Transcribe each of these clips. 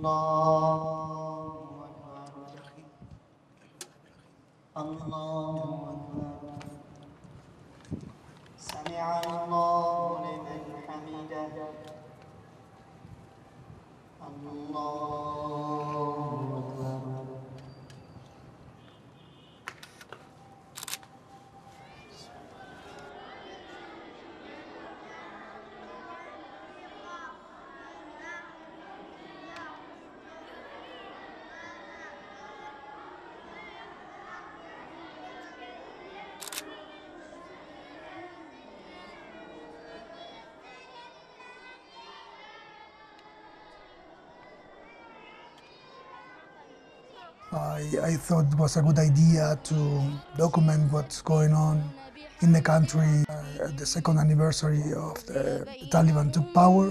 الله أكبر الله أكبر لمن حمده الله I, I thought it was a good idea to document what's going on in the country uh, at the second anniversary of the Taliban took power.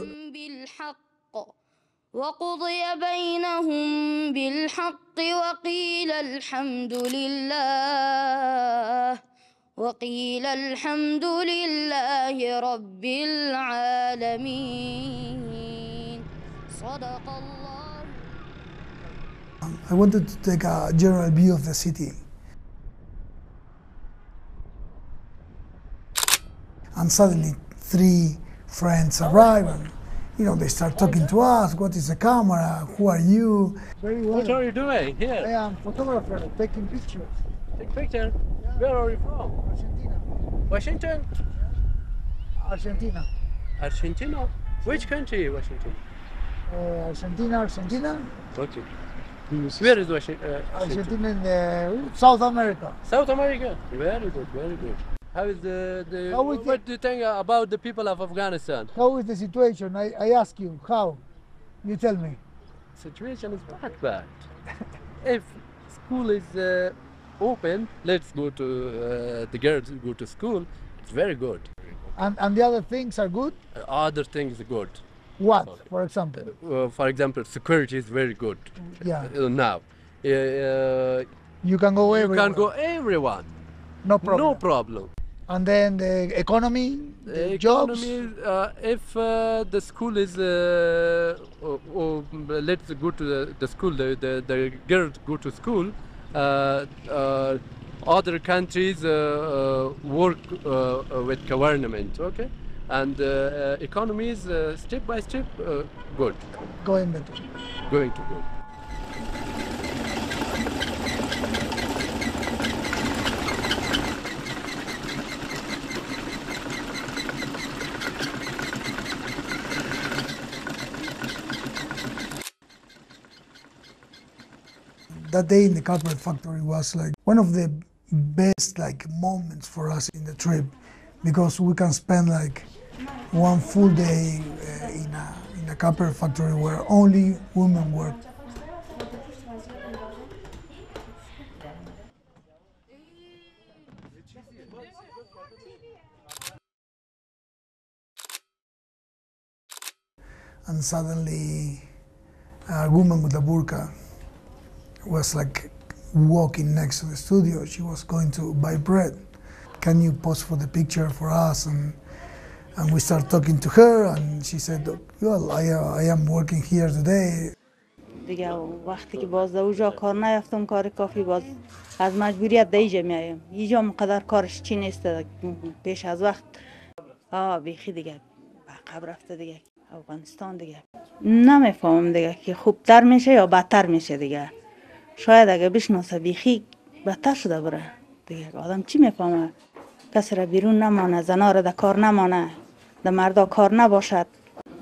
وقضي بينهم بالحق وقيل الحمد لله وقيل الحمد لله رب العالمين صدق الله I wanted to take a general view of the city. And suddenly three friends arrive and you know they start talking to us, what is the camera? Who are you? Very What are you doing here? I here? am photographer taking pictures. Take picture. Where are you from? Argentina. Washington? Argentina. Argentina? Which country, Washington? Uh, Argentina, Argentina. Okay. Where is Washington? Uh, Argentina in the South America. South America. Very good, very good. How is the, the How is what it- do you think about the people of Afghanistan? How is the situation? I, I ask you, how? You tell me. Situation is not bad. if school is uh, open, let's go to uh, the girls go to school. It's very good. And, and the other things are good? Uh, other things good. What, for example? Uh, for example, security is very good Yeah. uh, now. Uh, uh, You can go everywhere. you can go everyone. No problem. No problem. And then the economy, the The jobs. economy, uh, if uh, the school is, uh, oh, oh, let's go to the, the school, the, the, the girls go to school, uh, uh, other countries uh, uh, work with government, okay? And uh, uh, economy is uh, step by step uh, good, Going better. going to good. That day in the carpet factory was like one of the best like moments for us in the trip because we can spend like one full day uh, in a in a carpet factory where only women work. And suddenly, a woman with a burqa was like walking next to the studio. She was going to buy bread. Can you pose for the picture for us? And and we start talking to her, and she said, "Well, I, I am working here today. دیگه وقتی که باز در اونجا کار نیفتم کار کافی باز از مجبوریت در اینجا میایم اینجا مقدر کارش چی نیست؟ پیش از وقت. آه بیخی دیگه. قبر رفته دیگه. افغانستان دیگه. نمی‌فهمم دیگه که خوبتر میشه یا بدتر میشه دیگه. شاید اگه بشناسه بیخی بدتر شده بره دیگه. آدم چی می‌فهمه؟ کسی را بیرون نمانه زنا را در کار نمانه. در مردا کار نباشد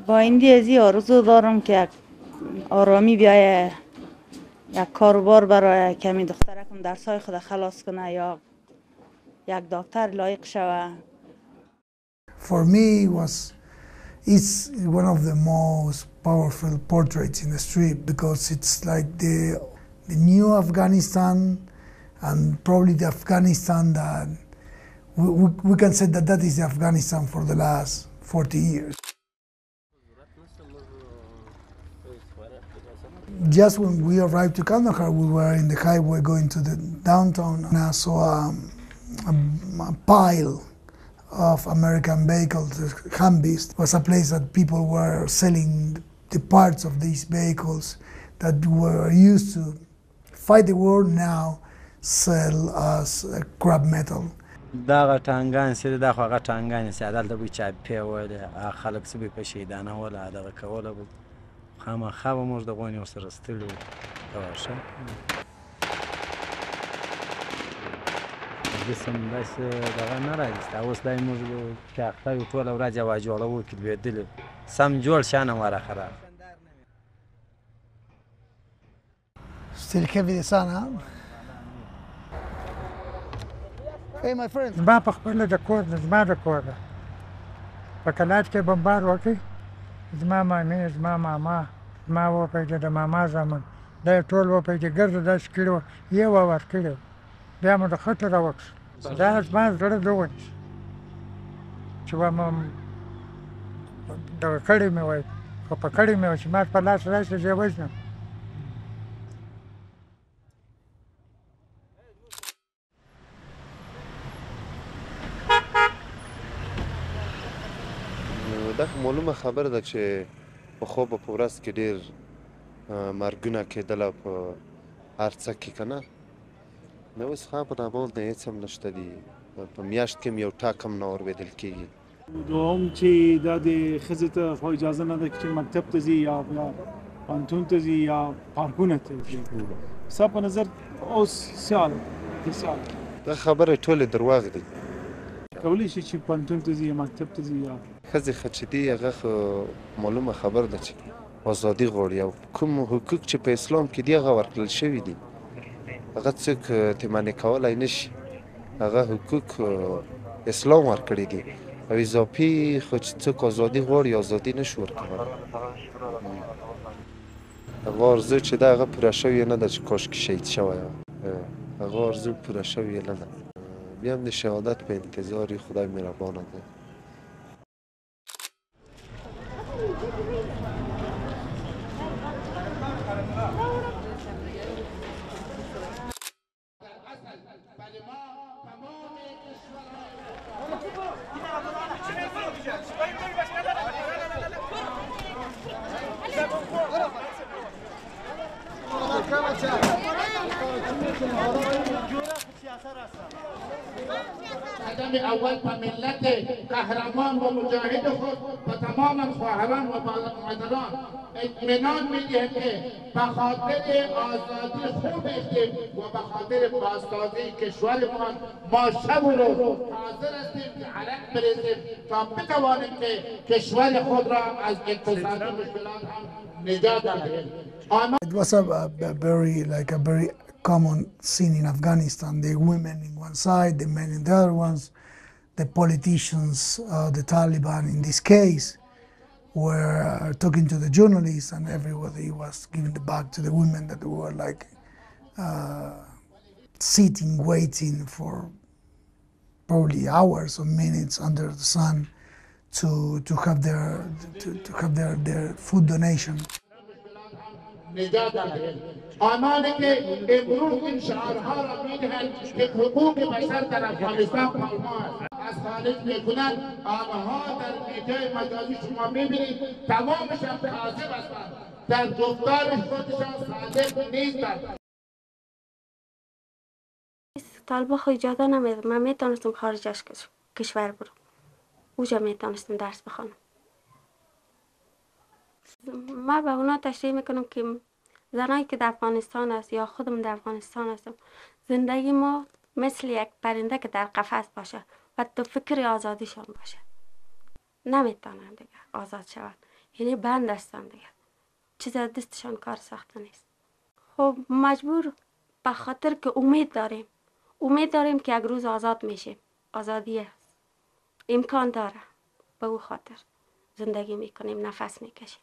با این دیزی آرزو دارم که یک آرامی بیایه یک کاروبار برای کمی دخترکم درسای خود خلاص کنه یا یک دکتر لایق شوه For me, it was it's one of the most powerful portraits in the street because it's like the the new Afghanistan and probably the Afghanistan that we, we, we can say that that is the Afghanistan for the last 40 years. Just when we arrived to Kandahar, we were in the highway going to the downtown, and I saw um, a, a pile of American vehicles, Humvees. Was a place that people were selling the parts of these vehicles that were used to fight the war now sell as uh, scrap metal. دغه ټانګان چې دا خو هغه ټانګان چې دلته به چاپې هغه خلک به په شهیدانه وله دغه کوله به خامخا به موږ د غونې ورسره ستړي وو جسم داسې دغه نه راځي اوس دا موږ چې اخته یو ټوله ورځ یوه جوړه وکړي لوېدلې سم جوړ شانه واره خراب. Still heavy the sun, Hey, my friend. زما په خپله د کور د زما د کور ده په کلات کې بمبار وکړي زما مامې زما ماما زما وپیژه د ماما زامن دا یې ټول وپیژه ګرځه داسې کړي وه یې وه ورکړي بیا مو د خټه راوکړ دا زما زړه دوه چې مو دغه کړی مې وای خو په کړی مې وای چې ما په لاس راشي زه یې وژنم نو دا معلومه خبره ده چې په خوب په ورځ کې ډیر مرګونه کېدله په هر څه کې که نه؟ نو اوس خان په نامول نه هېڅ هم نشته دي. په میاشت کې یو ټاک هم نه اورېدل کېږي. دوم چې د ښځې ته خو اجازه نه ده چې مکتب ته ځي یا پانتون ته ځي یا پارکونه ته ځي. ستا په نظر اوس سیال دا خبره ټولې درواغ دي کولی شي چې پانتون ته ځي یا مکتب ته ځي یا ښځې ښه چې دي هغه معلومه خبره ده چې ازادي غواړي. او کوم حقوق چې په اسلام کې دي هغه ورکړل شوي دي. هغه څوک ترې منع کولی نه شي هغه حقوق اسلام ورکړي دي. او اضافي خو چې څوک ازادي غواړي ازادي نشي ورکولی هغه ارزو چې ده هغه پوره شوې نه ده چې کاشکې شهید شوی هغه ارزو پوره شوې نه ده بیام شهادت به انتظاری خدای مهربانه قدم اول به ملت قهرمان و مجاهد خود و تمام خواهران و برادران اطمینان می‌دهیم که به خاطر آزادی اختیم و به خاطر بازسازی کشورمان ما شب و روز حاضر هستیم که عرق بریزیم تا بتوانیم که کشور خود را از اقتصادی مشکلات هم نجات دهیم It was a, a very like a very common scene in Afghanistan. The women in one side, the men in the other ones, the politicians, uh, the Taliban in this case, were uh, talking to the journalists, and everybody was giving the bag to the women that were like uh, sitting, waiting for probably hours or minutes under the sun to to have their to, to have their, their food donation. نجات دهیم آنانی که امروز این شعارها را می‌دهند که حقوق بشر در افغانستان پایمال است. از خارج می‌کنند آنها در میدیای مجازی شما می‌بینید. تمامشان کاذب هستند در گفتار خودشان صادق نیستند. طالبا خو اجازه نمی‌داد من می‌تونستم خارج از کش- کشور برم. اوجا می‌تونستم درس بخوانم من به اونا تشریح می‌کنم که زنایی که در افغانستان است یا خودم در افغانستان هستم زندگی ما مثل یک پرنده که در قفس باشه و تو فکر آزادیشان باشه. نمی‌تونن دیگه آزاد شوند یعنی بند هستن دیگه. چیز دستشان کار سخت نیست. خب مجبور به خاطر که امید داریم. امید داریم که یک روز آزاد میشیم. آزادی است. امکان داره. به او خاطر زندگی می‌کنیم نفس می‌کشیم.